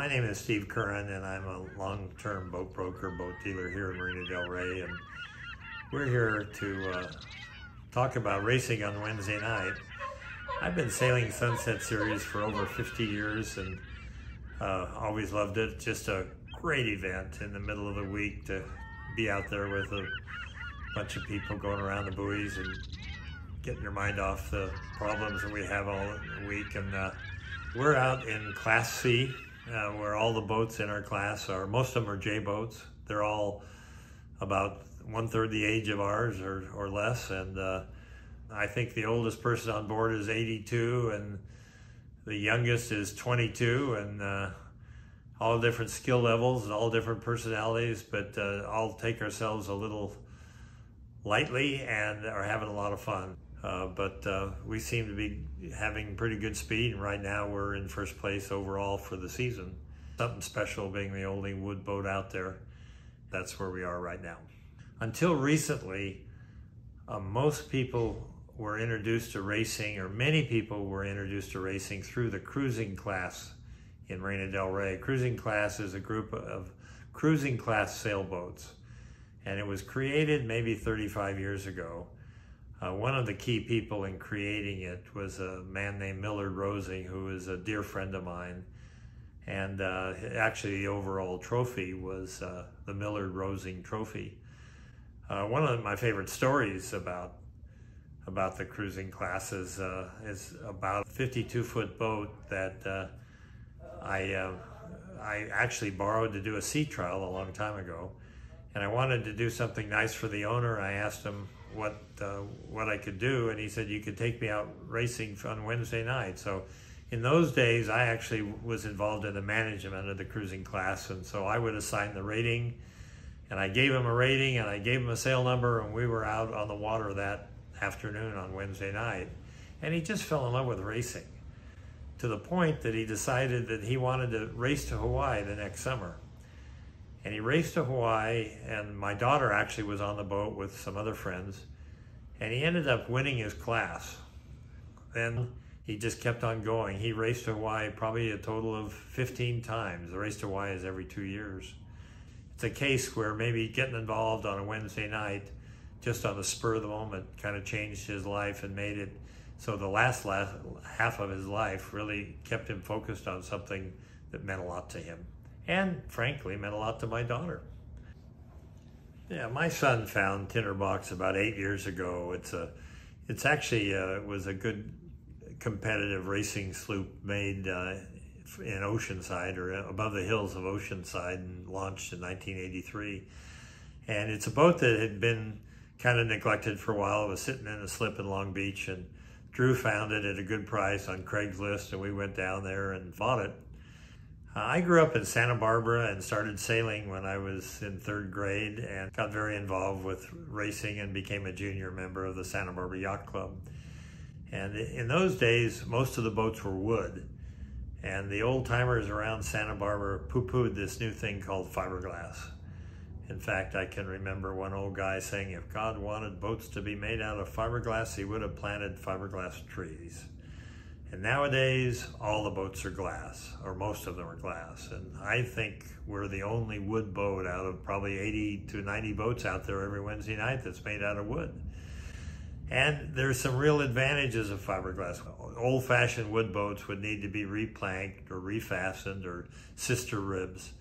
my name is Steve Curran, and I'm a long-term boat broker, boat dealer here in Marina Del Rey, and we're here to uh, talk about racing on Wednesday night. I've been sailing Sunset Series for over 50 years, and uh, always loved it. Just a great event in the middle of the week to be out there with a bunch of people going around the buoys and getting your mind off the problems that we have all week. And uh, we're out in Class C, uh, where all the boats in our class are, most of them are J boats. They're all about one third the age of ours or, or less. And uh, I think the oldest person on board is 82 and the youngest is 22 and uh, all different skill levels and all different personalities, but uh, all take ourselves a little lightly and are having a lot of fun. Uh, but uh, we seem to be having pretty good speed, and right now we're in first place overall for the season. Something special being the only wood boat out there. That's where we are right now. Until recently, uh, most people were introduced to racing, or many people were introduced to racing through the cruising class in Marina Del Rey. Cruising class is a group of cruising class sailboats, and it was created maybe 35 years ago uh, one of the key people in creating it was a man named Millard Rosing, who is a dear friend of mine. And uh, actually, the overall trophy was uh, the Millard Rosing Trophy. Uh, one of my favorite stories about about the cruising class is, uh, is about a 52 foot boat that uh, I I actually borrowed to do a sea trial a long time ago, and I wanted to do something nice for the owner. I asked him what uh, what I could do, and he said you could take me out racing on Wednesday night. So in those days, I actually was involved in the management of the cruising class, and so I would assign the rating, and I gave him a rating, and I gave him a sail number, and we were out on the water that afternoon on Wednesday night, and he just fell in love with racing to the point that he decided that he wanted to race to Hawaii the next summer. And he raced to Hawaii, and my daughter actually was on the boat with some other friends, and he ended up winning his class. Then he just kept on going. He raced to Hawaii probably a total of 15 times. The race to Hawaii is every two years. It's a case where maybe getting involved on a Wednesday night, just on the spur of the moment, kind of changed his life and made it so the last, last half of his life really kept him focused on something that meant a lot to him and frankly meant a lot to my daughter. Yeah, my son found Tinderbox about eight years ago. It's a, it's actually uh, was a good competitive racing sloop made uh, in Oceanside or above the hills of Oceanside and launched in 1983. And it's a boat that had been kind of neglected for a while. It was sitting in a slip in Long Beach and Drew found it at a good price on Craigslist and we went down there and bought it I grew up in Santa Barbara and started sailing when I was in third grade and got very involved with racing and became a junior member of the Santa Barbara Yacht Club. And in those days, most of the boats were wood. And the old timers around Santa Barbara poo-pooed this new thing called fiberglass. In fact, I can remember one old guy saying if God wanted boats to be made out of fiberglass, he would have planted fiberglass trees. And nowadays, all the boats are glass, or most of them are glass. And I think we're the only wood boat out of probably 80 to 90 boats out there every Wednesday night that's made out of wood. And there's some real advantages of fiberglass. Old-fashioned wood boats would need to be replanked or refastened or sister ribs.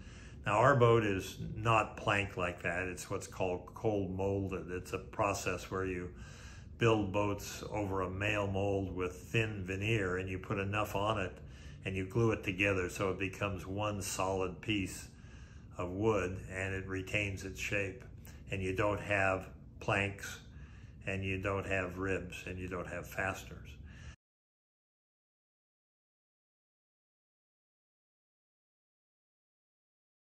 Now our boat is not planked like that. It's what's called cold molded. It's a process where you build boats over a male mold with thin veneer and you put enough on it and you glue it together so it becomes one solid piece of wood and it retains its shape and you don't have planks and you don't have ribs and you don't have fasteners.